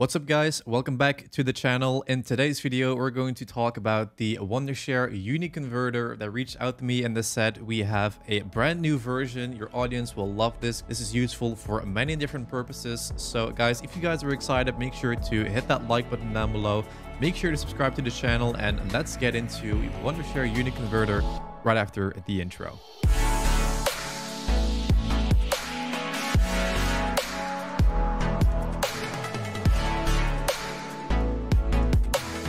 What's up guys, welcome back to the channel. In today's video, we're going to talk about the Wondershare Uniconverter that reached out to me and they said we have a brand new version. Your audience will love this. This is useful for many different purposes. So guys, if you guys are excited, make sure to hit that like button down below. Make sure to subscribe to the channel and let's get into Wondershare Uniconverter right after the intro.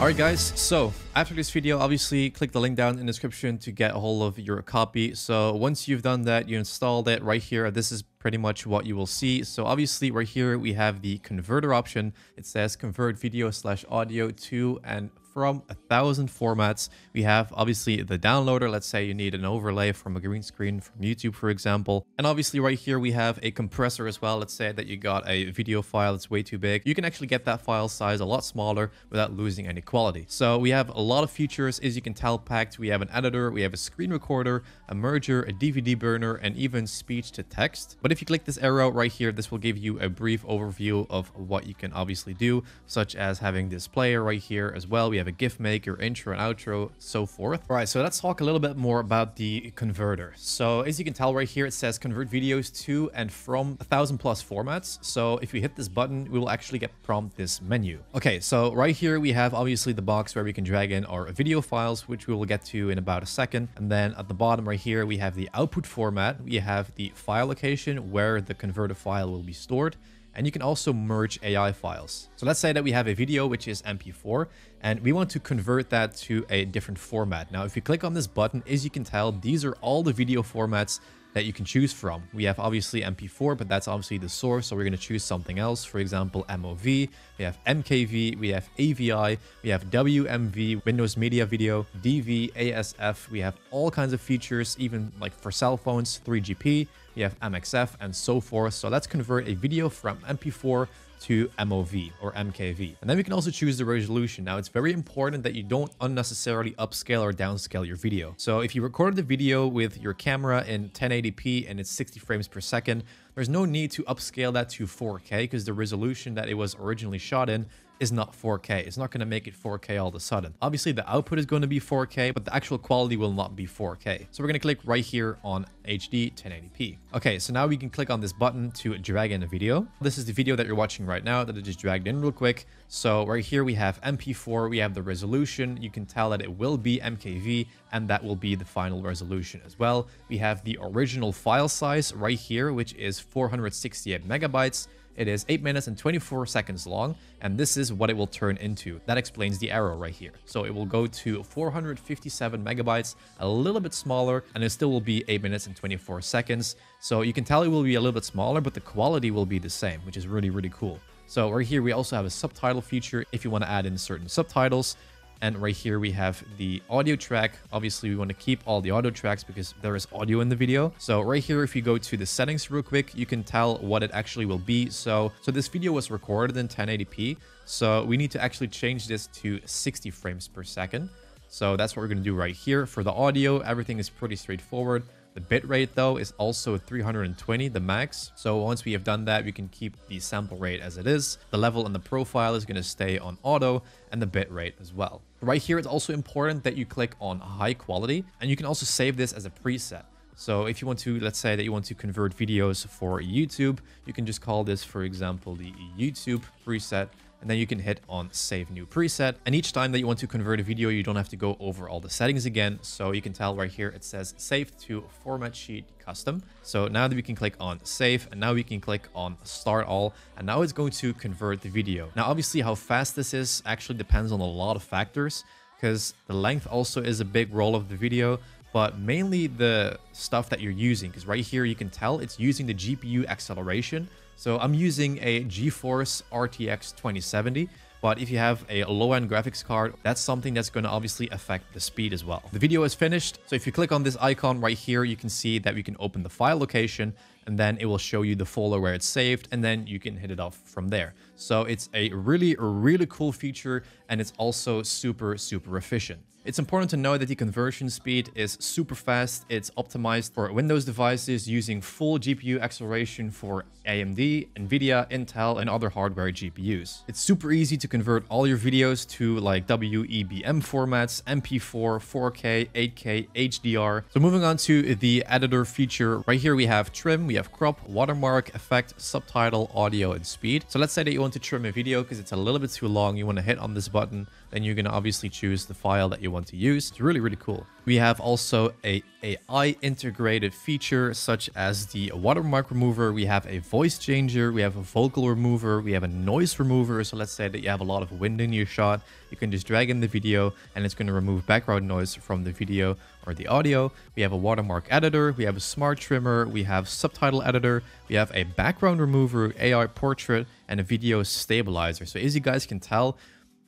Alright guys, so after this video, obviously click the link down in the description to get a hold of your copy. So once you've done that, you installed it right here. This is pretty much what you will see. So obviously right here, we have the converter option. It says convert video slash audio to and from a thousand formats. We have obviously the downloader. Let's say you need an overlay from a green screen from YouTube, for example. And obviously right here, we have a compressor as well. Let's say that you got a video file that's way too big. You can actually get that file size a lot smaller without losing any quality. So we have a lot of features, as you can tell, packed. We have an editor, we have a screen recorder, a merger, a DVD burner, and even speech to text. But if you click this arrow right here, this will give you a brief overview of what you can obviously do, such as having this player right here as well. We have a GIF maker, intro and outro, so forth. All right, so let's talk a little bit more about the converter. So as you can tell right here, it says convert videos to and from a thousand plus formats. So if we hit this button, we will actually get prompt this menu. Okay, so right here we have obviously the box where we can drag in our video files, which we will get to in about a second. And then at the bottom right here, we have the output format. We have the file location where the converter file will be stored and you can also merge AI files. So let's say that we have a video which is MP4 and we want to convert that to a different format. Now, if you click on this button, as you can tell, these are all the video formats that you can choose from. We have obviously MP4, but that's obviously the source, so we're going to choose something else. For example, MOV, we have MKV, we have AVI, we have WMV, Windows Media Video, DV, ASF, we have all kinds of features, even like for cell phones, 3GP, we have MXF and so forth. So let's convert a video from MP4 to MOV or MKV. And then we can also choose the resolution. Now, it's very important that you don't unnecessarily upscale or downscale your video. So if you recorded the video with your camera in 1080p and it's 60 frames per second, there's no need to upscale that to 4K because the resolution that it was originally shot in is not 4K. It's not going to make it 4K all of a sudden. Obviously, the output is going to be 4K, but the actual quality will not be 4K. So we're going to click right here on HD 1080p. Okay, so now we can click on this button to drag in a video. This is the video that you're watching right now that I just dragged in real quick. So right here we have MP4, we have the resolution. You can tell that it will be MKV and that will be the final resolution as well. We have the original file size right here, which is 468 megabytes. It is 8 minutes and 24 seconds long, and this is what it will turn into. That explains the arrow right here. So it will go to 457 megabytes, a little bit smaller, and it still will be 8 minutes and 24 seconds. So you can tell it will be a little bit smaller, but the quality will be the same, which is really, really cool. So right here, we also have a subtitle feature if you want to add in certain subtitles. And right here we have the audio track. Obviously, we want to keep all the audio tracks because there is audio in the video. So right here, if you go to the settings real quick, you can tell what it actually will be. So, so this video was recorded in 1080p. So we need to actually change this to 60 frames per second. So that's what we're going to do right here. For the audio, everything is pretty straightforward. The bitrate though is also 320, the max. So once we have done that, we can keep the sample rate as it is. The level and the profile is going to stay on auto and the bitrate as well. Right here, it's also important that you click on high quality and you can also save this as a preset. So if you want to, let's say that you want to convert videos for YouTube, you can just call this, for example, the YouTube preset and then you can hit on save new preset. And each time that you want to convert a video, you don't have to go over all the settings again. So you can tell right here, it says save to format sheet custom. So now that we can click on save and now we can click on start all and now it's going to convert the video. Now, obviously how fast this is actually depends on a lot of factors because the length also is a big role of the video but mainly the stuff that you're using because right here you can tell it's using the GPU acceleration so I'm using a GeForce RTX 2070, but if you have a low-end graphics card, that's something that's going to obviously affect the speed as well. The video is finished, so if you click on this icon right here, you can see that we can open the file location, and then it will show you the folder where it's saved, and then you can hit it off from there. So it's a really, really cool feature and it's also super, super efficient. It's important to know that the conversion speed is super fast. It's optimized for Windows devices using full GPU acceleration for AMD, Nvidia, Intel, and other hardware GPUs. It's super easy to convert all your videos to like WEBM formats, MP4, 4K, 8K, HDR. So moving on to the editor feature, right here we have trim, we have crop, watermark, effect, subtitle, audio, and speed. So let's say that you want to trim a video because it's a little bit too long, you want to hit on this button, then you're going to obviously choose the file that you want to use. It's really, really cool. We have also a AI integrated feature such as the watermark remover. We have a voice changer. We have a vocal remover. We have a noise remover. So let's say that you have a lot of wind in your shot. You can just drag in the video and it's going to remove background noise from the video or the audio. We have a watermark editor. We have a smart trimmer. We have subtitle editor. We have a background remover, AI portrait, and a video stabilizer. So as you guys can tell,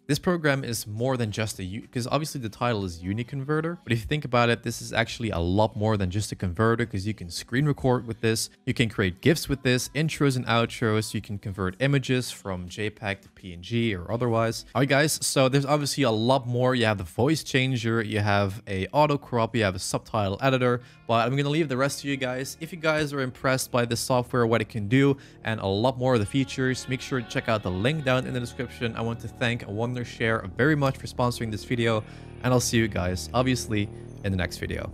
this program is more than just a, because obviously the title is Uniconverter, but if you think about it, this is actually a lot more than just a converter because you can screen record with this, you can create GIFs with this, intros and outros, you can convert images from JPEG to PNG or otherwise. Alright guys, so there's obviously a lot more. You have the voice changer, you have a auto crop, you have a subtitle editor, but I'm going to leave the rest to you guys. If you guys are impressed by this software, what it can do, and a lot more of the features, make sure to check out the link down in the description. I want to thank Wondershare very much for sponsoring this video, and I'll see you guys, obviously, in the next video.